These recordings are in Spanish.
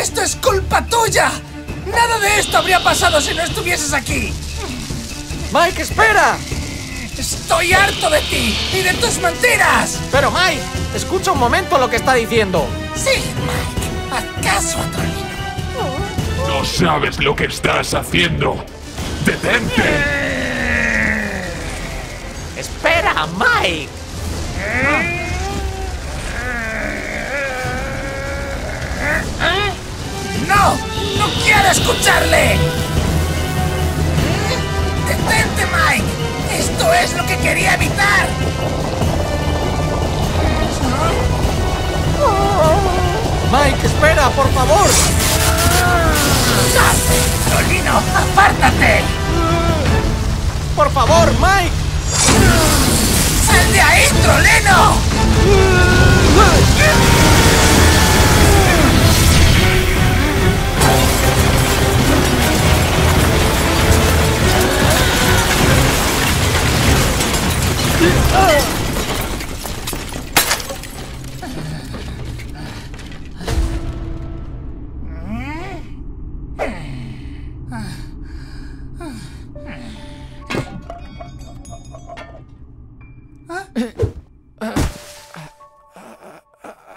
esto es culpa tuya! Nada de esto habría pasado si no estuvieses aquí. Mike, espera. Estoy harto de ti y de tus mentiras. Pero Mike, escucha un momento lo que está diciendo. Sí, Mike. Haz caso a Trolino. No sabes lo que estás haciendo. ¡Detente! Espera, Mike. ¡No! ¡No quiero escucharle! ¡Detente, Mike! ¡Esto es lo que quería evitar! Mike, espera, por favor. ¡No! ¡Trolino, apártate! Por favor, Mike. ¡Sal de ahí, troleno!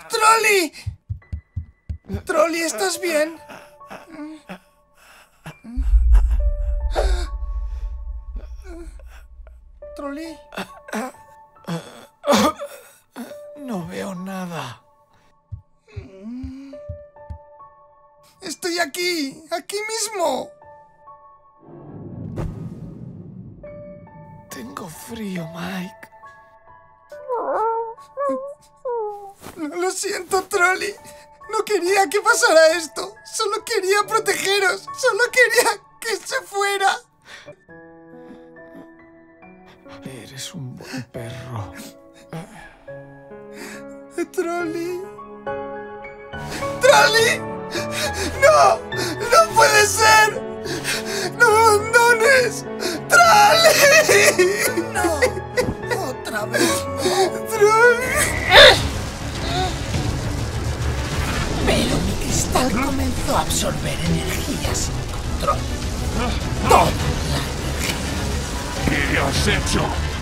¡Trolli! ¡Trolli, ¿estás bien? ¿Trolli? No veo nada. ¡Estoy aquí! ¡Aquí mismo! Tengo frío, Mike. Lo siento, Trolli. No quería que pasara esto. Solo quería protegeros. Solo quería que se fuera. Eres un buen perro. Trolli. ¡Trolli! ¡No! ¡No absorber energía sin control. Toda la ¿Qué has hecho?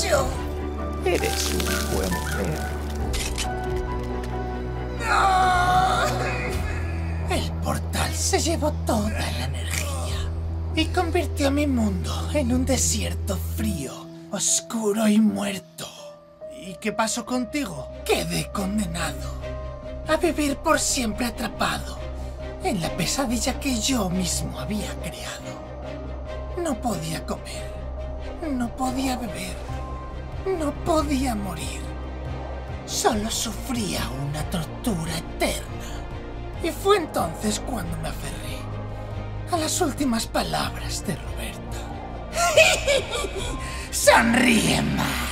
Eres un buen perro. ¡No! El portal se llevó toda la energía y convirtió mi mundo en un desierto frío, oscuro y muerto. ¿Y qué pasó contigo? Quedé condenado a vivir por siempre atrapado en la pesadilla que yo mismo había creado. No podía comer, no podía beber, no podía morir. Solo sufría una tortura eterna. Y fue entonces cuando me aferré a las últimas palabras de Roberta. Sonríe más.